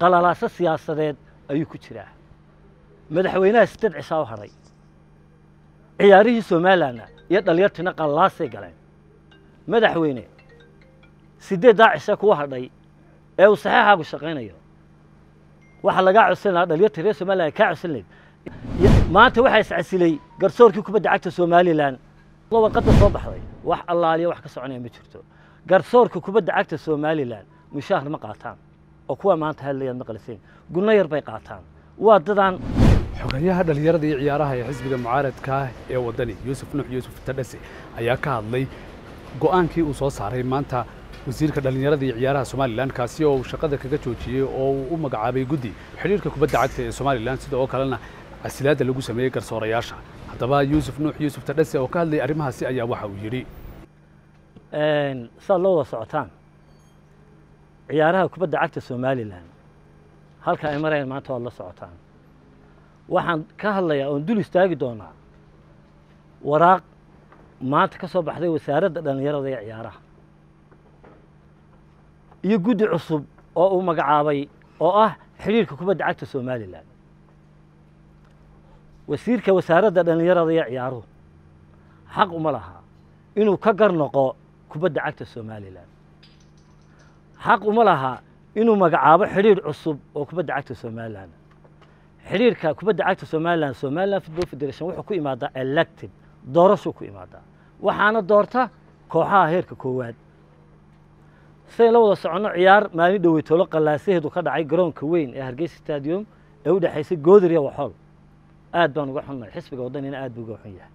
qalalaaso siyaasadeed ayuu ku jiraa. Madaxweynaha sideed cishaa u hadhay ciyaarihii somalilanna iyo dhalinyartiina qalalaasay galeen. Madaxweyne sideeddaa cishe kuwa hadhay ee uu saxeexaagu shaqaynayo. Waxaa lagaa codsan lahaa dhalinyarta reer somalilan kaa codsan lahayd. Maanta waxaa iscasilay garsoorkii kubadda cagta somalilan warqadda soo baxday. Wax allaaliya wax ka soconaya ma jirto. Garsoorka kubadda cagta somalilan mushaahar ma qaataan oo kuwa maanta hadlayaad maqliseen gunno yar bay qaataan. Waa dadaan xogayaha dhallinyarada iyo ciyaaraha ee xisbiga mucaaradka ee waddani yuusuf nuux yuusuf tadhase ayaa ka hadlay go'aankii uu soo saaray maanta wasiirka dhallinyarada iyo ciyaaraha somalilan kaasi oo uu shaqada kaga joojiyey oo uu u magacaabay guddi xidhiirka kubadda cagta ee somalilan sida oo kalena casilaadda lagu sameeyey garsoorayaasha. Haddaba yuusuf nuux yuusuf tadhase oo ka hadlayay arrimahaasi ayaa waxa uu yidhi. Saad la wada socotaan ciyaaraha kubadda cagta somalilan. Halka ay marayaan maanta waad la socotaan. Waxaan ka hadlayaa oon dul istaagi doonaa waraaq maanta ka soo baxday wasaaradda dhallinyarada ee ciyaaraha. Iyo guddi cusub oo uu magacaabay oo ah xidhiirka kubadda cagta somalilan. Wasiirka wasaaradda dhallinyarada iyo ciyaaruhu xaq uma laha inuu ka gar noqo kubadda cagta somalilan xaq uma laha inuu magacaabo xidhiir cusub oo kubadda cagta somalilan xidhiirka kubadda cagta somalilan somalilan football federation wuxuu ku imaadaa elected doorashuu ku imaadaa. Waxaana doorta kooxaha heerka koowaad. Sidayn la wada soconno ciyaar maalin dhoweytolo qallaasaheedu ka dhacay garoonka weyn ee hargeysa stadium ee u dhexaysay goodir iyo waxool aad baan uga xunnahay xisbiga waddanina aad buu uga xun yahay.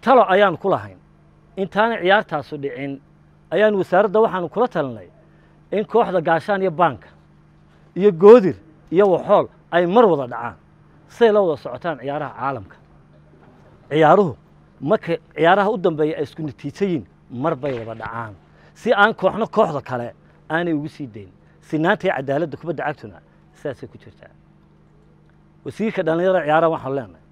Talo ayaan ku lahayn intaanay ciyaartaasu dhicin ayaan wasaaradda waxaanu kula talinay in kooxda gaashaan iyo baanka iyo goodir iyo waxool ay mar wada dhacaan siday la wada socotaan ciyaaraha caalamka. Ciyaaruhu marka ciyaaraha u dambeeya ay isku natiijayiin mar bay wada dhacaan. Si aan kooxno kooxda kale aanay ugu sii dayn. Sinaanta iyo cadaaladda kubadda cagtuna sidaasay ku jirtaa. Wasiirka dhallinyarada ciyaaraha waxaanu leenahay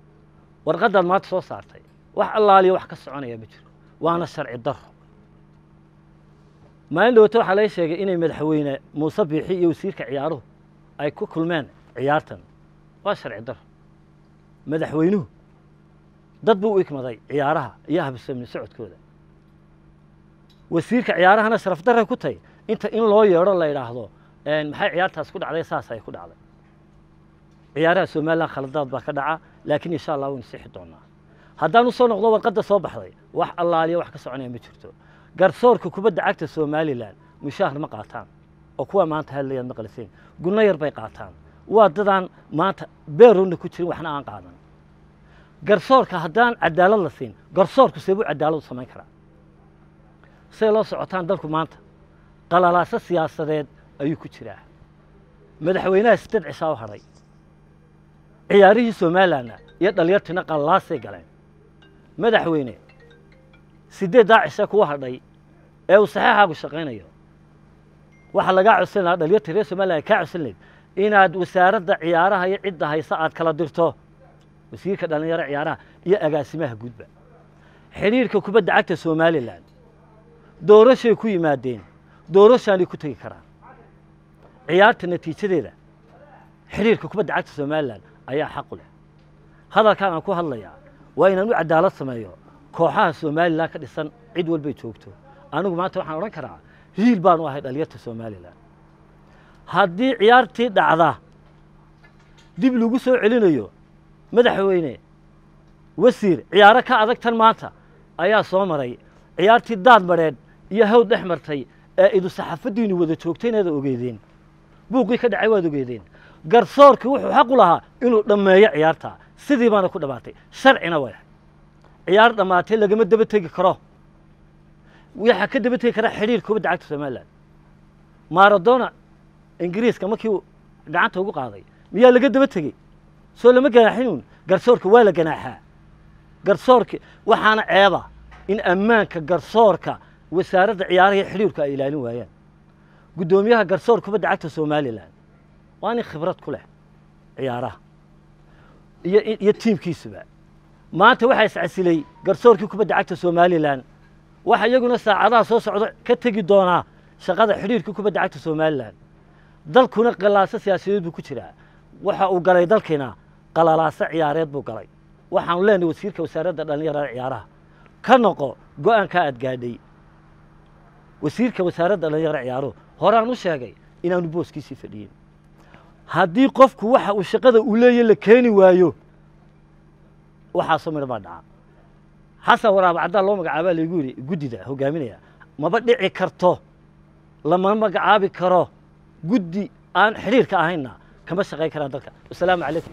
warqaddaad maanta soo saartay wax allaaliya wax ka soconaya ma jiro waana sharci daro maalin dhowata waxaa laga sheegay inay madaxweyne muuse biixi iyo wasiirka ciyaaruhu ay ku kulmeen ciyaartan. Waa sharci daro madaxweynuhu dad buu u ikmaday ciyaaraha iyo habsamni socodkooda. Wasiirka ciyaarahana sharaf daray ku tahy inta in loo yeedho la idhaahdo maxay ciyaartaas ku dhacday? Saas ay ku dhacday. Ciyaaraha somalilan khaladaad baa ka dhaca laakiin insha allah waynu sixi doonaa. Haddaan u soo noqdo warqadda soo baxday. Wax allaaliya wax ka soconaya ma jirto garsoorka kubadda cagta somalilan mushaahar ma qaataan. Oo kuwa maanta hadlayaad maqliseen gunno yar bay qaataan. Waa dadaan maanta beerowna ku jirin waxna aan qaadan. Garsoorka haddaan cadaalad la siin garsoorku seebuu cadaalad u samayn karaa. Siday loo socotaan dalku maanta qalalaaso siyaasadeed ayuu ku jiraa. Madaxweynaha sideed cishaa u hadhay ciyaarihii somalilanna iyo dhalinyartiina qalalaasay galeen. Madaxweyne sideeddaa cishe kuwa hadhay? Ee uu saxeexaagu shaqaynayo. Waxaa lagaa codsan lahaa dhalinyarta reer somalilan kaa codsan lahayd. Inaad wasaaradda ciyaaraha iyo cidda haysa aad kala dirto. Wasiirka dhallinyaro ciyaaraha iyo agaasimaha guudba xidhiirka kubadda cagta somalilan doorashay ku yimaadeen. Doorashaanay ku tegi karaan. Ciyaarta natiijadeeda. Xidhiirka kubadda cagta somalilan ayaa xaqu leh. Hadalkaan aan ku hadlayaa waa inaan u cadaalad sameeyo kooxaha somalilan ka dhisan cid walbay joogto. Anigu maanta waxaan odhan karaa hiil baanu ahay dhalinyarta somalilan haddii ciyaartii dhacda dib lagu soo celinayo madaxweyne wasiir ciyaaro ka adag tan maanta ayaa soo maray. Ciyaartii daad madheedh iyo hawd dhex martay ee idu saxaafaddiinu wada joogtay inaada ogeedeen buuqii ka dhacay waad ogeedeen garsoorkii wuxuu xaq u lahaa inuu dhammeeyo ciyaartaa sidii baana ku dhammaatay. Sharcina way ciyaar dhammaatay lagama daba tegi karo. Waxaa ka daba tegi karaa xidhiir kubadda cagta somalilan maradona ingiriiska markii gacanta ugu qaaday miyaa laga daba tegey soo lama ganaaxinuun garsoorka waa la ganaaxaa garsoorka waxaana ceeba in ammaanka garsoorka wasaaradda ciyaaraha xidhiirku ay ilaalin waayaan. Guddoomiyaha garsoor kubadda cagta somalilan waa nin khibrad ku leh ciyaaraha iyo tiimkiisuba maanta waxaa iscasilay garsoorkii kubadda cagta somalilan. Waxa iyaguna saacadaha soo socda ka tegi doonaa shaqada xidhiirkii kubadda cagta somalilan. Dalkuna qalaaso siyaasadeed buu ku jiraa. Waxa uu galay dalkiina qalalaaso ciyaareed buu galay. Waxaanu leenahay wasiirka wasaaradda dhallinyarada ciyaaraha. Ka noqo go'aankaa aad gaadhay. Wasiirka wasaaradda dhallinyarada ciyaaruhu horaan u sheegay inaanu booskiisii fadhiyin. Haddii qofku waxa uu shaqada uu leeyahy la keeni waayo waxaasoo midhan baa dhaca. Xasan waraaba caddaan loo magacaabaa laygu yidhi guddida hogaaminaya. Maba dhici karto lama magacaabi karo guddi aan xidhiirka ahaynna kama shaqayn karaan dalka. Wasalaamu calaykum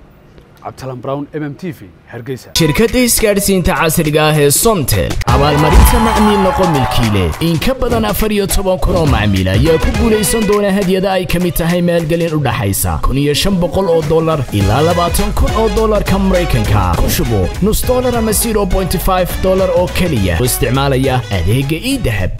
cabdisalaan brown m m t v hargeysa shirkadda isgaadhsiinta casriga ah ee somtel abaalmarinta macmiil noqo milkiile. In ka badan afar iyo toban kun oo macmiil ayaa ku guulaysan doona hadyada ay ka mid tahay maalgelin u dhaxaysa. Kun iyo shan boqol oo dollar ilaa labaatan kun oo dollarka maraykanka. Ku shubo nus dollar ama zero bointy five dollar oo keliya. Oo isticmaalaya adeegga ii dahab